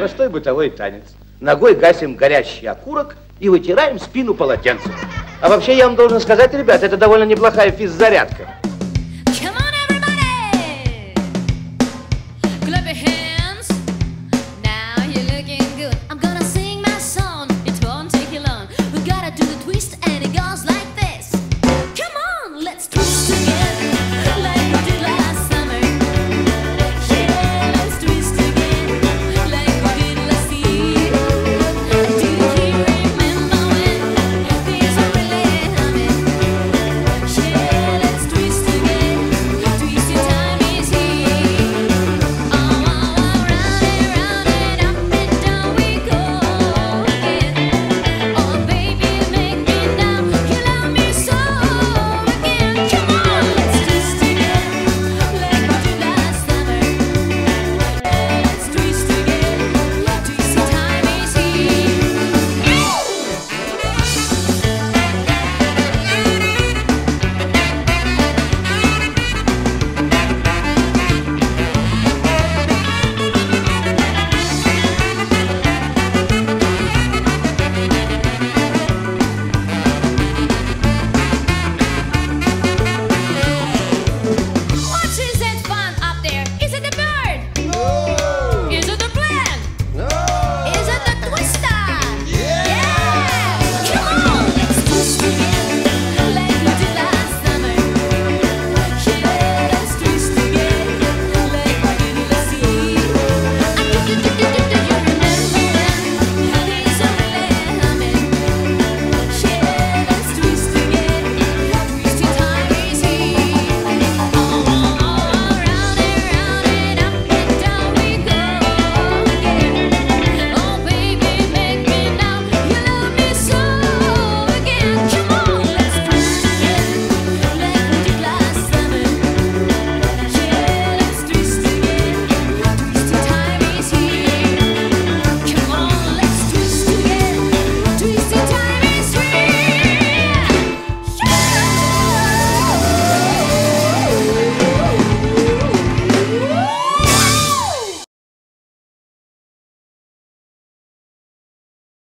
простой бытовой танец. Ногой гасим горящий окурок и вытираем спину полотенцем. А вообще, я вам должен сказать, ребят, это довольно неплохая физзарядка. Come on, everybody. Clap your hands.